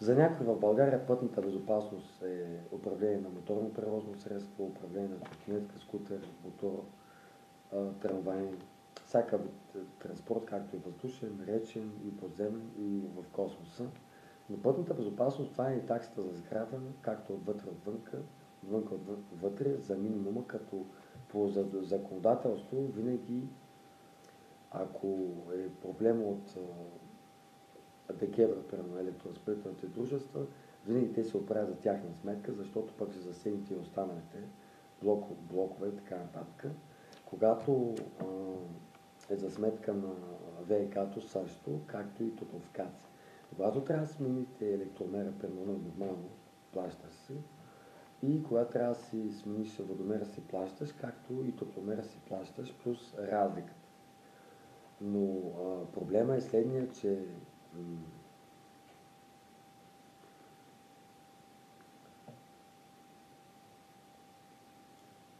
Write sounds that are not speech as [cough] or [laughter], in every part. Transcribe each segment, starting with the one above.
За някой в България пътната безопасност е управление на моторно превозно средство, управление на тротинетка, скутер, мотор, трамвай, всяка вид транспорт, както и въздушен, речен, и подземен, и в космоса. Но пътната безопасност, това е и таксата за сграда, както отвътре отвънка, отвънка отвътре, за минимума, като по законодателство винаги, ако е проблем от ДКЕВР, примерно електроразпределителните дружества, винаги те се оправят за тяхна сметка, защото пък се засегнете и останалите блок, блокове и така нататък. Когато е за сметка на ВИК-то също, както и топлофикация. Когато трябва да смените електромера, примерно нормално, плащаш си, и когато трябва да си смениш водомера си плащаш, както и топломера си плащаш, плюс разликата. Но а, проблема е следния, че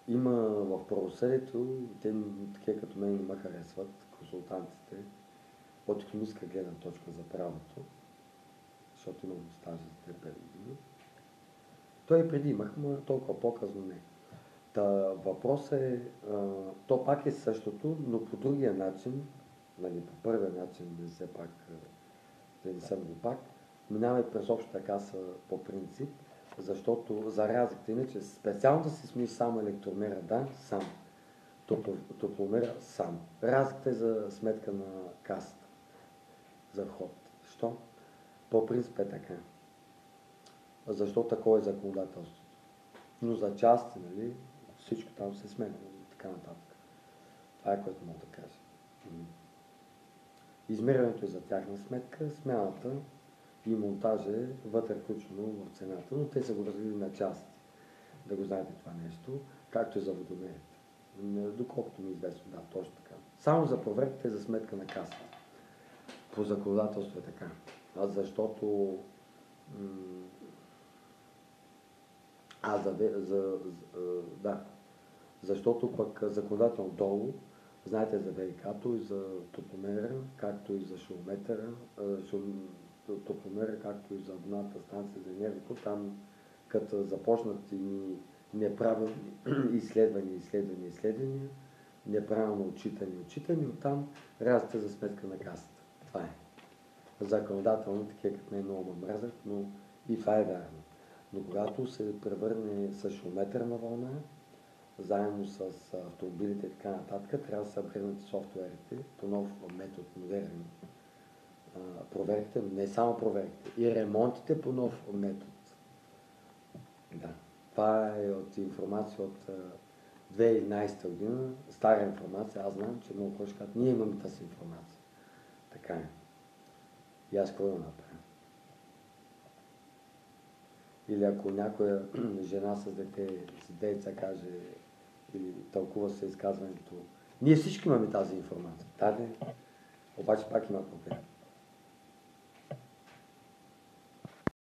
има в правосъдието, те такива като мен не ме харесват, консултантите, от економическа гледна точка за правото, защото имам стажа за 3 години. Той преди имах, но толкова по-късно не. Та, въпросът е, а, то пак е същото, но по другия начин, нали, по първия начин, не все пак да не съм глупак, минава и през общата каса по принцип, защото за разликата, иначе специално да си смени само електромера, да, сам. Топломера сам. Разликата е за сметка на касата, за вход. Защо? По принцип е така. Защо такова е законодателството? Но за части, нали, всичко там се сменя и така нататък. Това е което мога да кажа. Измерването е за тяхна сметка, смяната и монтажа е вътре включено в цената, но те са го развили на части. Да го знаете това нещо, както и за водомерите. Доколкото ми е известно, да, точно така. Само за проверките е за сметка на касата. По законодателство е така. А защото а, за, за, за, да. Защото пък законодателно долу Знаете за ВИК-то и за топломера, както и за шумометъра, топломера, както и за абонатната станция за енергото. Там, като започнат и неправилни [clears throat] изследвания, изследвания, изследвания, неправилно отчитане, отчитане, оттам разлите за сметка на касата. Това е. Законодателно, такива като мен много ме мразят, но и това е вярно. Но когато се превърне с шуметърна вълна, заедно с автомобилите и така нататък, трябва да се апгрейднат софтуерите по нов метод, модерен. Проверките, не само проверките, и ремонтите по нов метод. Да. Това е от информация от 2011 година, стара информация, аз знам, че много хора ще кажат, ние имаме тази информация. Така е. И аз какво да направя? Или ако някоя [clears throat] жена с дете, с деца каже, или тълкува се изказването. Ние всички имаме тази информация. Да, обаче пак има проблем.